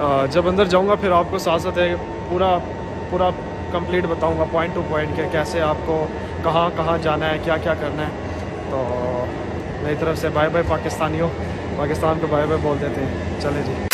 जब अंदर जाऊँगा, फिर आपको साथ साथ पूरा पूरा कंप्लीट बताऊँगा पॉइंट टू पॉइंट के कैसे आपको कहाँ कहाँ जाना है, क्या क्या करना है। तो मेरी तरफ़ से बाय बाय पाकिस्तानियों। पाकिस्तान को बाय बाय बोल देते हैं। चले जी।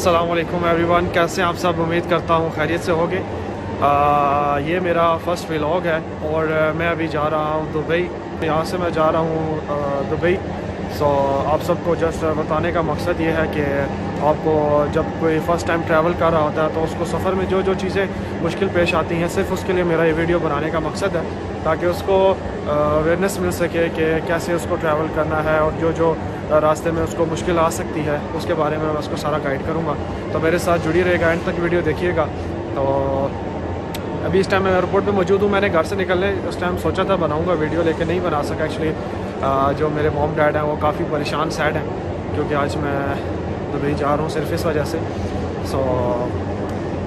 वालेकुम एवरीवन कैसे आप सब? उम्मीद करता हूँ खैरियत से होगे। ये मेरा फ़र्स्ट व्लॉग है और मैं अभी जा रहा हूँ दुबई। यहाँ से मैं जा रहा हूँ दुबई। सो so, आप सबको जस्ट बताने का मकसद ये है कि आपको जब कोई फ़र्स्ट टाइम ट्रैवल कर रहा होता है तो उसको सफ़र में जो जो चीज़ें मुश्किल पेश आती हैं सिर्फ़ उसके लिए मेरा ये वीडियो बनाने का मकसद है ताकि उसको अवेयरनेस मिल सके कि कैसे उसको ट्रैवल करना है और जो जो रास्ते में उसको मुश्किल आ सकती है उसके बारे में मैं उसको सारा गाइड करूँगा। तो मेरे साथ जुड़ी रहेगा एंड तक वीडियो देखिएगा। तो अभी इस टाइम मैं एयरपोर्ट पे मौजूद हूँ मैंने घर से निकलने उस टाइम सोचा था बनाऊँगा वीडियो लेकिन नहीं बना सका एक्चुअली जो मेरे मॉम डैड हैं, वो काफ़ी परेशान सैड हैं, क्योंकि आज मैं दुबई जा रहा हूँ सिर्फ़ इस वजह से। सो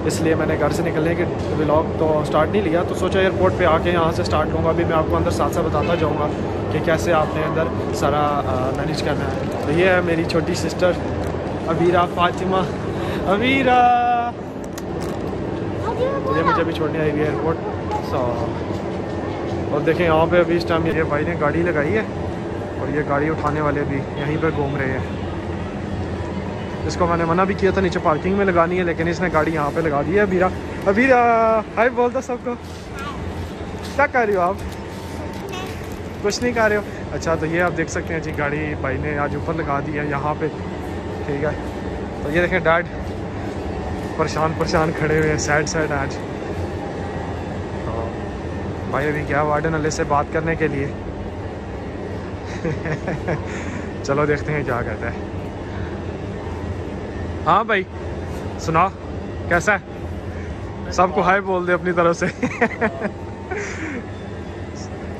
इसलिए मैंने घर से निकलने के व्लॉग तो स्टार्ट नहीं लिया। तो सोचा एयरपोर्ट पे आके यहाँ से स्टार्ट लूँगा अभी मैं आपको अंदर साथ साथ बताता जाऊँगा कि कैसे आपने अंदर सारा मैनेज करना है। तो ये है मेरी छोटी सिस्टर अबीरा फातिमा। अबीरा! ये मुझे अभी छोड़ने आई हुई एयरपोर्ट सो और देखें यहाँ पे अभी इस टाइम ये भाई ने गाड़ी लगाई है। और ये गाड़ी उठाने वाले भी यहीं पर घूम रहे हैं। इसको मैंने मना भी किया था, नीचे पार्किंग में लगानी है, लेकिन इसने गाड़ी यहाँ पे लगा दी है, अबीरा। अबीरा हाय, बोल दो सबको। क्या कर रही हो आप? कुछ नहीं कर रहे हो? अच्छा तो ये आप देख सकते हैं जी, गाड़ी भाई ने आज ऊपर लगा दी है, यहाँ पे। ठीक है। तो ये देखें, डैड परेशान परेशान खड़े हुए हैं, सैड सैड आज। तो भाई, अभी क्या वार्डन अल्ले से बात करने के लिए? चलो देखते हैं क्या कहता है। हाँ भाई सुना कैसा है? सबको हाय बोल दे अपनी तरफ़ से।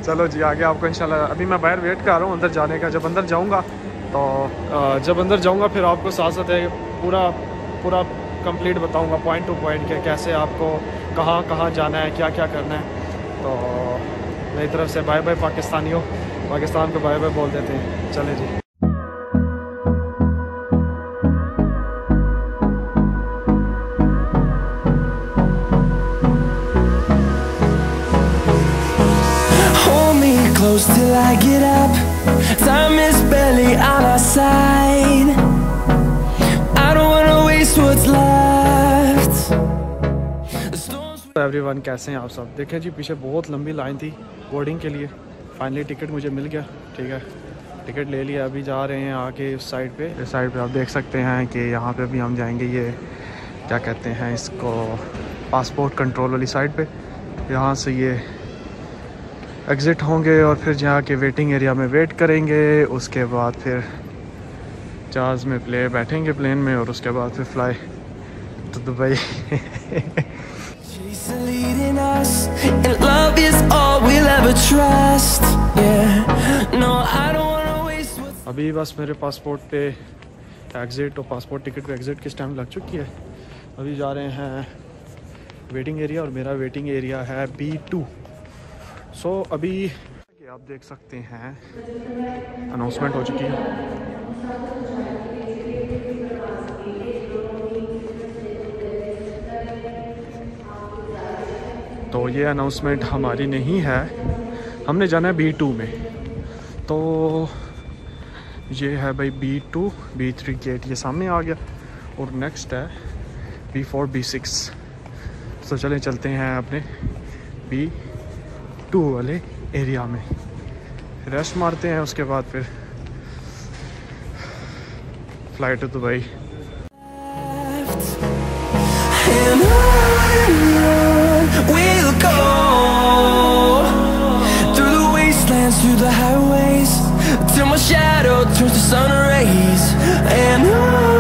चलो जी, आगे आपको इंशाल्लाह, अभी मैं बाहर वेट कर रहा हूँ, अंदर जाने का, जब अंदर जाऊँगा तो जब अंदर जाऊँगा, फिर आपको साथ साथ पूरा पूरा कंप्लीट बताऊँगा पॉइंट टू पॉइंट के कैसे आपको, कहाँ कहाँ जाना है क्या क्या करना है। तो मेरी तरफ़ से बाय बाय पाकिस्तानियों। पाकिस्तान को बाय बाय बोल देते हैं चले जी close till I get up. Time is barely on our side. I don't wanna waste what's left. Storms everyone कैसे हैं आप सब देखें जी पीछे बहुत लंबी लाइन थी बोर्डिंग के लिए फाइनली टिकट मुझे मिल गया, ठीक है। टिकट ले लिया, अभी जा रहे हैं आके इस साइड पे। इस साइड पे आप देख सकते हैं कि यहाँ पे भी हम जाएँगे, ये क्या कहते हैं इसको पासपोर्ट कंट्रोल वाली साइड पे। यहाँ से ये एग्ज़िट होंगे और फिर जहाँ के वेटिंग एरिया में वेट करेंगे, उसके बाद फिर जहाज़ में प्ले बैठेंगे प्लेन में और उसके बाद फिर fly to Dubai and love is all we'll ever trust. Yeah, no, I don't wanna waste what's. अभी बस मेरे पासपोर्ट पे एग्ज़िट और पासपोर्ट टिकट पे एग्ज़िट की स्टैम्प लग चुकी है अभी जा रहे हैं वेटिंग एरिया और मेरा वेटिंग एरिया है बी टू सो अभी आप देख सकते हैं अनाउंसमेंट हो चुकी है तो ये अनाउंसमेंट हमारी नहीं है। हमने जाना है बी टू में। तो ये है भाई B two B three gate ये सामने आ गया। और नेक्स्ट है बी फोर बी सिक्स तो चलें, चलते हैं अपने बी टू वाले एरिया में। रेस्ट मारते हैं, उसके बाद फिर flight to Dubai on we'll go Through the wastelands, through the highways Till my shadow turns to sun rays. And on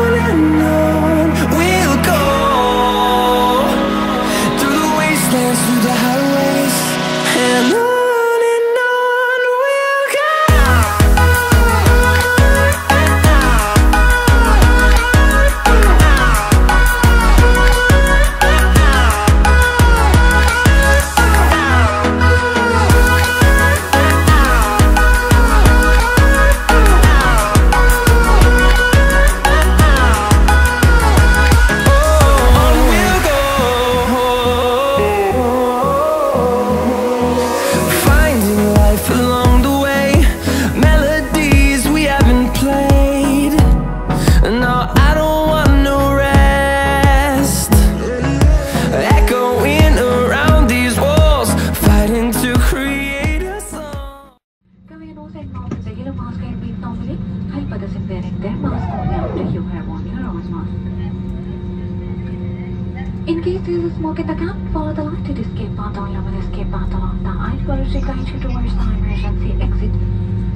you towards the emergency exit.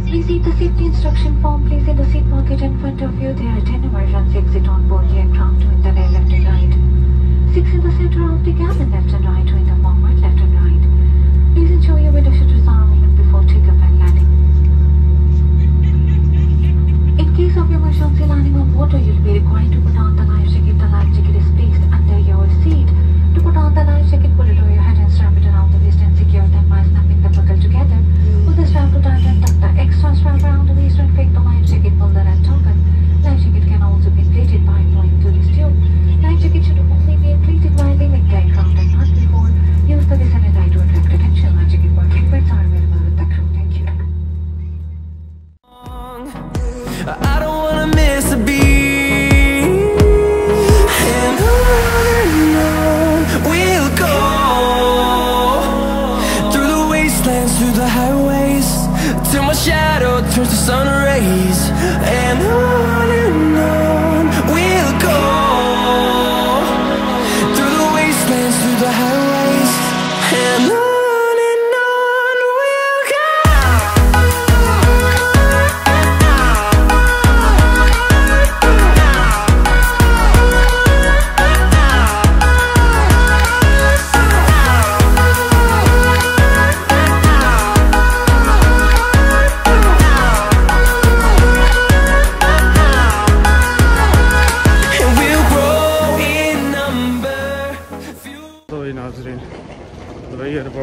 Receive the safety instruction form, place in the seat pocket in front of you. There are 10 emergency exit on board the aircraft, two in the left and right. Six in the center of the cabin, left and right, two in the forward, left and right. Please ensure your window shutters are open before takeoff and landing. In case of emergency landing on water, you'll be required to put on the life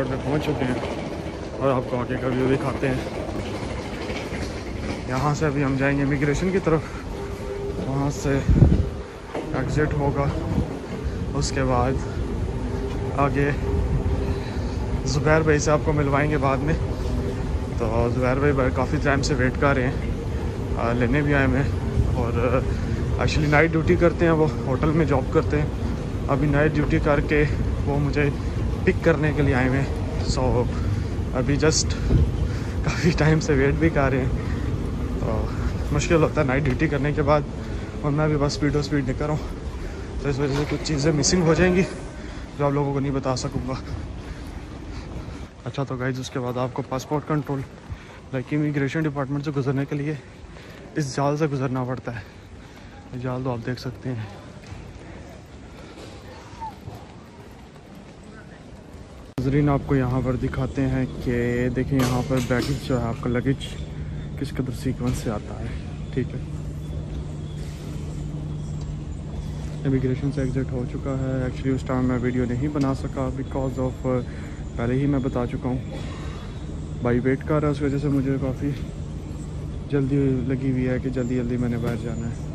airport में पहुँच चुके हैं और आपको आगे का view दिखाते हैं। यहाँ से अभी हम जाएँगे इमिग्रेशन की तरफ़। वहाँ से एग्ज़िट होगा। उसके बाद आगे ज़ुबैर भाई से आपको मिलवाएँगे बाद में। तो ज़ुबैर भाई भाई काफ़ी टाइम से वेट कर रहे हैं। आ, लेने भी आए मैं और एक्चुअली नाइट ड्यूटी करते हैं वो होटल में जॉब करते हैं। अभी नाइट ड्यूटी करके वो मुझे पिक करने के लिए आए हुए हैं। सो अभी जस्ट काफ़ी टाइम से वेट भी कर रहे हैं। तो मुश्किल होता है नाइट ड्यूटी करने के बाद। और मैं भी बस स्पीडो स्पीड निकल रहा हूँ। तो इस वजह से कुछ चीज़ें मिसिंग हो जाएँगी, जो आप लोगों को नहीं बता सकूँगा। अच्छा तो गाइज़ उसके बाद आपको passport control like immigration department से गुजरने के लिए इस जाल से गुजरना पड़ता है। जाल तो आप देख सकते हैं। नजरीन, आपको यहाँ पर दिखाते हैं कि देखिए यहाँ पर बैगेज जो है आपका लगेज किस कदर सीक्वेंस से आता है। ठीक है। इमिग्रेशन से एग्ज़िट हो चुका है। एक्चुअली उस टाइम मैं वीडियो नहीं बना सका बिकॉज़ ऑफ़ पहले ही मैं बता चुका हूँ। भाई वेट कर रहा है, उस वजह से मुझे काफ़ी जल्दी लगी हुई है कि जल्दी जल्दी मैंने बाहर जाना है।